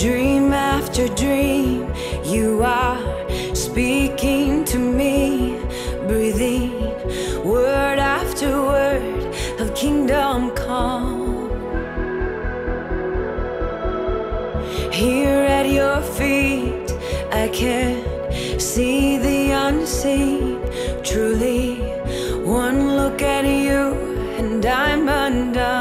Dream after dream, you are speaking to me, breathing word after word of kingdom come. Here at your feet, I can see the unseen. Truly, one look at you, and I'm undone.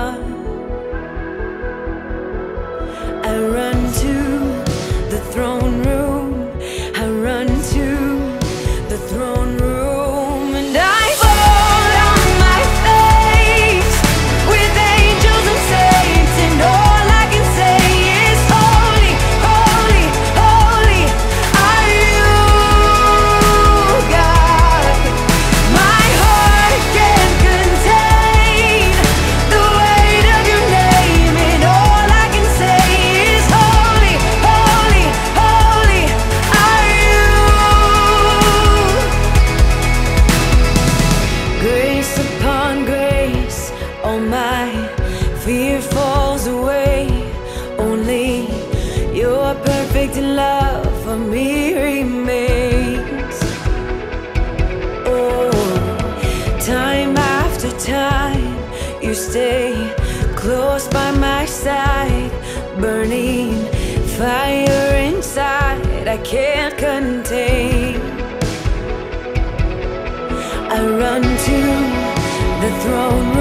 Stay close by my side, burning fire inside I can't contain. I run to the throne room.